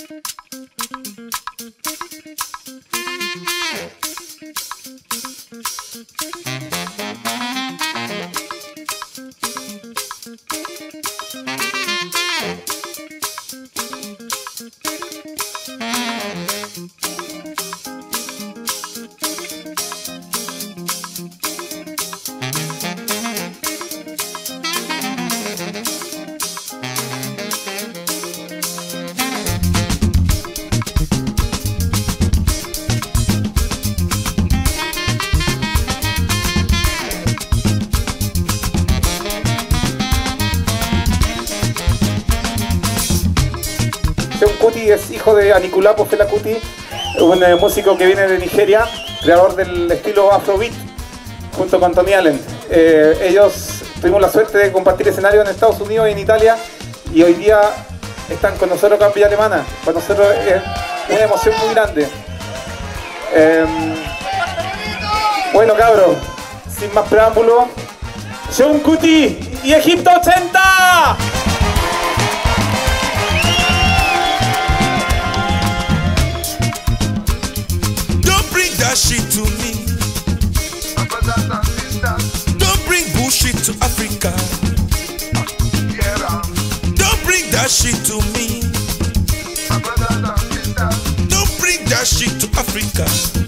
Thank you. Seun Kuti es hijo de Anikulapo Fela Kuti, un eh, músico que viene de Nigeria, creador del estilo Afrobeat, junto con Tony Allen. Eh, ellos tuvimos la suerte de compartir escenario en Estados Unidos y en Italia, y hoy día están con nosotros acá en Villa Alemana. Para nosotros es una emoción muy grande. Eh, bueno, cabros, sin más preámbulo, Seun Kuti y Egipto 80. Shit to me. Don't bring bullshit to Africa. Don't bring that shit to me. Don't bring that shit to Africa.